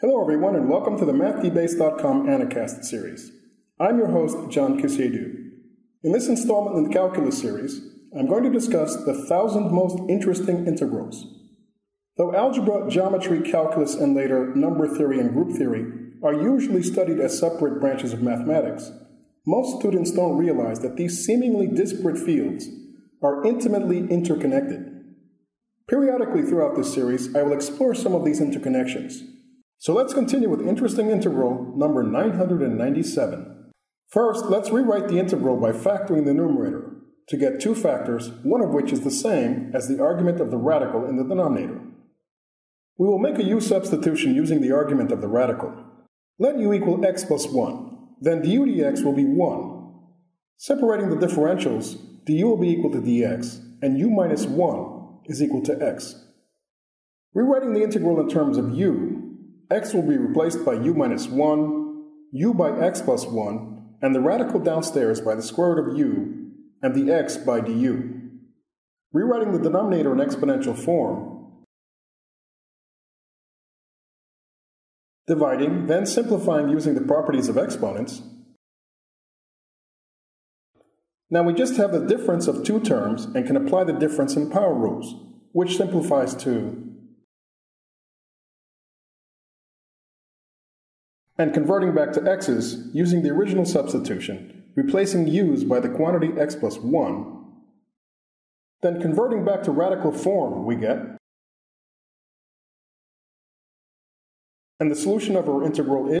Hello, everyone, and welcome to the MathDBase.com Anacast series. I'm your host, John Kisiedu. In this installment in the Calculus series, I'm going to discuss the thousand most interesting integrals. Though algebra, geometry, calculus, and later number theory and group theory are usually studied as separate branches of mathematics, most students don't realize that these seemingly disparate fields are intimately interconnected. Periodically throughout this series, I will explore some of these interconnections so let's continue with interesting integral number 997. First, let's rewrite the integral by factoring the numerator to get two factors, one of which is the same as the argument of the radical in the denominator. We will make a u substitution using the argument of the radical. Let u equal x plus 1, then du dx will be 1. Separating the differentials, du will be equal to dx, and u minus 1 is equal to x. Rewriting the integral in terms of u, x will be replaced by u minus 1, u by x plus 1, and the radical downstairs by the square root of u, and the x by du. Rewriting the denominator in exponential form, dividing, then simplifying using the properties of exponents. Now we just have the difference of two terms and can apply the difference in power rules, which simplifies to and converting back to x's using the original substitution, replacing u's by the quantity x plus 1, then converting back to radical form, we get and the solution of our integral is